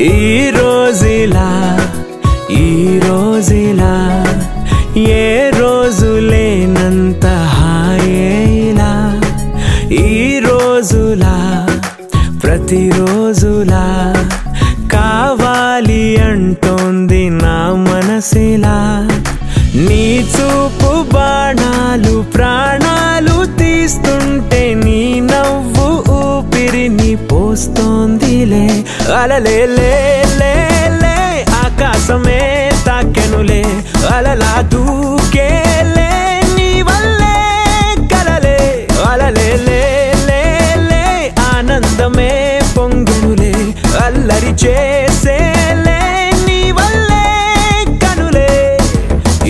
ఈ రోజులా ఈ రోజులా ఏ రోజు లేనంత హాయేలా ఈ రోజులా ప్రతిరోజులా కావాలి అంటోంది నా మనసిలా. నీ చూపు బాణాలు ప్రా ఊపిరిని అలలే లే లే లే ఆకాశమే తాకెనులే. అలలా దూకేలే నీ వల్లే కలలే. అలలే లే లే లే ఆనందమే పొంగునులే. అల్లరి చేసేలే నీ వల్లే కనులే.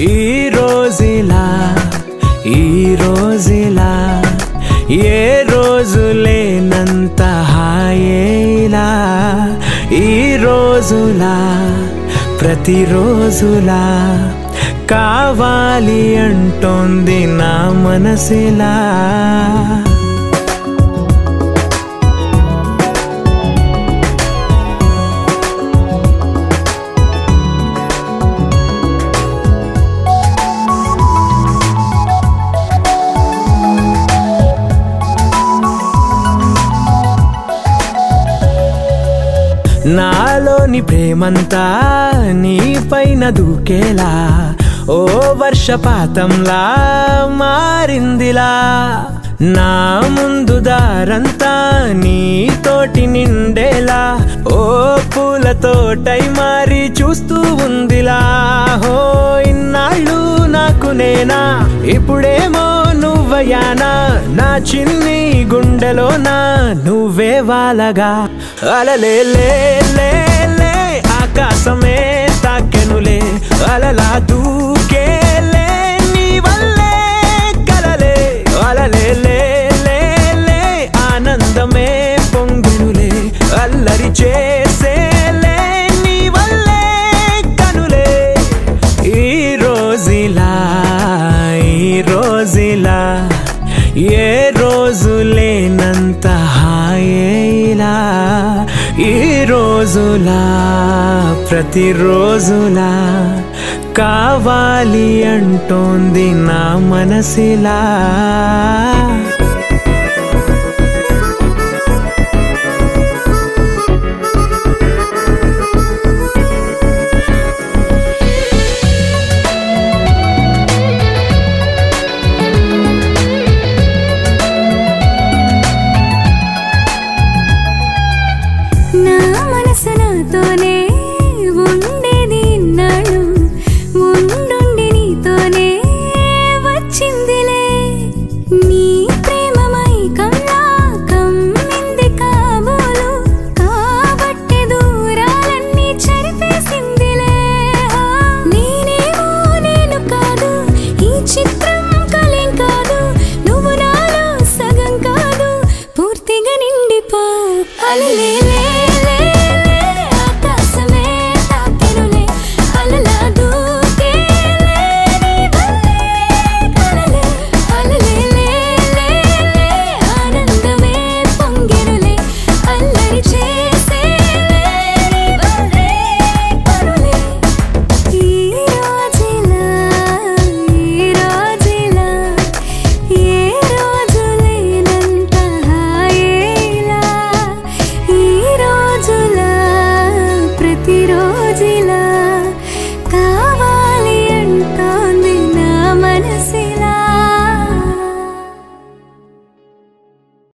ఈ రోజిలా ఈ రోజిలా ఏ రోజులేనంత హాయేలా ఈ రోజులా? ప్రతిరోజులా కావాలి అంటోంది నా మనసులా? నాలోని ప్రేమంతా నీ పైన దూకేలా ఓ వర్షపాతంలా మారిందిలా. నా ముందు దారంతా నీతోటి నిండేలా ఓ పూల తోటై మారి చూస్తూ ఉందిలా. హో ఇన్నాళ్ళు నాకు నేనా ఇప్పుడేమో నువ్వయానా నా చిన్ని గుండెలోనా నువ్వే వాలగా అలలే లే లే ఆకాశమే తాకెనులే. అలలా దూకేలే నీ వల్లే కలలే. అలలే లే లే ఆనందమే పొంగినులే. అల్లరి చేసేలే నీ వల్లే కనులే. ఈ రోజులా లేనంత హాయేలా ఈ రోజులా ప్రతిరోజులా కావాలి అంటోంది నా మనసిలా. finally